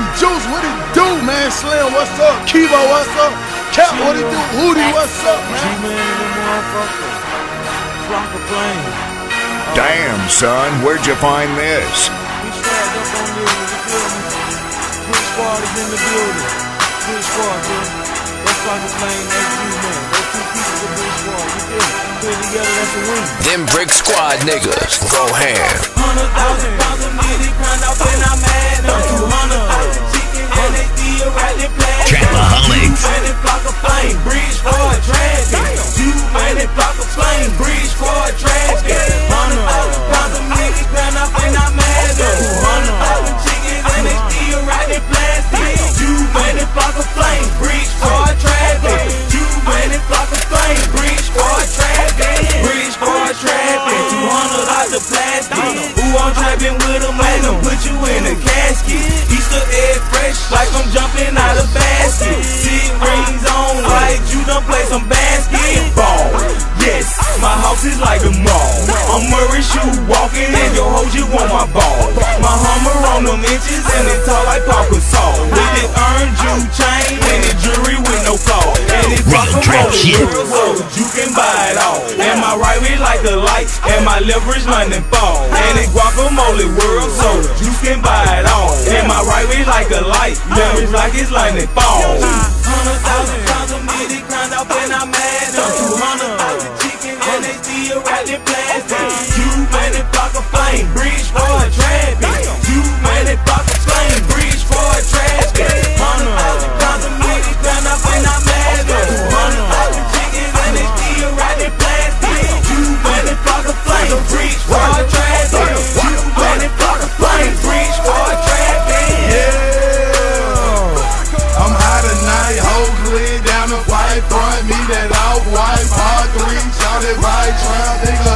Gucci Juice, what it do, man? Slim, what's up? Kibo, what's up? Cap, what it do? Woody, what's up, man? G-Man and the motherfucker. Flocka Flame. Damn, son, where'd you find this? We swagged up on this, you feel me? Twitch squad is in the building. Twitch squad, bro. That's Flock of flame, that's G-Man. Those two pieces of Twitch squad, you feel me? Put it together, that's a win. Them brick squad niggas go ham. Hundred thousand pounds of meat, grind up and I'm my like a mall. I'm wearing shoe walking, and your hoes you want my ball. My Hummer on them inches, and it tall like Papa Saw. With it earned you chain, and it jewelry with no flaw. And it's guacamole oh, shit. girl, so you can buy it all. And my right wrist like the lights, and my left wrist London fall. And it guacamole world, You man, it block a flame, bridge for a traffic. You man, it block a flame, bridge for a traffic. Hundred thousand pounds of it grind up and I'm mad. Two hundred thousand chicken, and they still wrap it plastic. You man, it block a flame, bridge for a traffic. You man, it block a flame, bridge for a traffic. Yeah. I'm high tonight, whole clear down the white front, me that off white part three, shouted right, trap, nigga,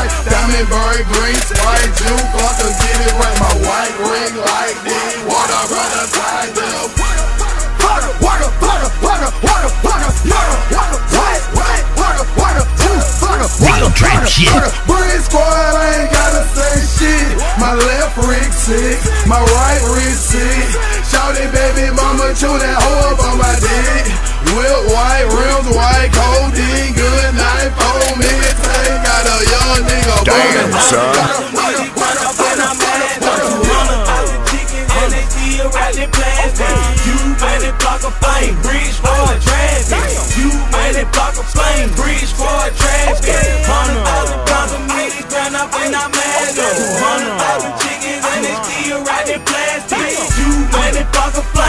Diamond bird, green sprite, juke, fucker, get it right. My white ring like this, water run aside them. Water, water, water, water, water, water, water, water, white, white, water, water, juice, water, Real trap shit. Bread squad, I ain't gotta say shit. My left wrist sick, my right wrist sick. Shout it, baby mama, You made it block a flame, bridge for a traffic. You made it block a flame, bridge for a traffic. Hundred thousand pounds of meat, it grind up and I'm mad. Two hundred thousand chickens and they still riding plastic. You made it block a flame.